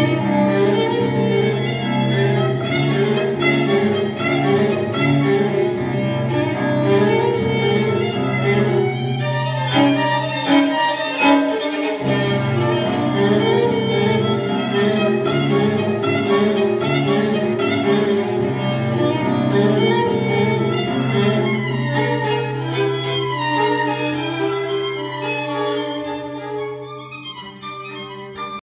Amen.